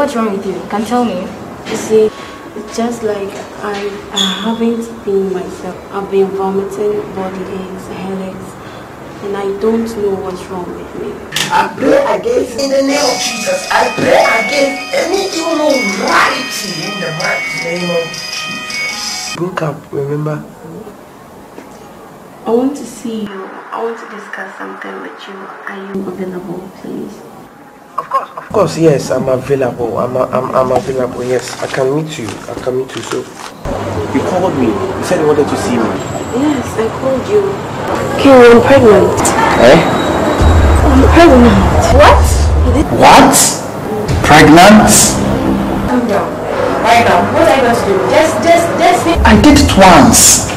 what's wrong with you? You can tell me. You see, it's just like I, I haven't been myself. I've been vomiting, body aches, headaches, and I don't know what's wrong with me. I pray against, in the name of Jesus, I pray against any immorality in the mighty name of Jesus. Broke up, remember? I want to see you. I want to discuss something with you. Are you available, please? Of course, of Of course, yes, I'm available. I'm, I'm, I'm available, yes. I can meet you. I can meet you, so. You called me. You said you wanted to see me. Yes, I called you. Okay, I'm pregnant. Eh? I'm pregnant. What? What? Pregnant? Calm down. Right now. What are you going to do? Just, just, just. I did it once.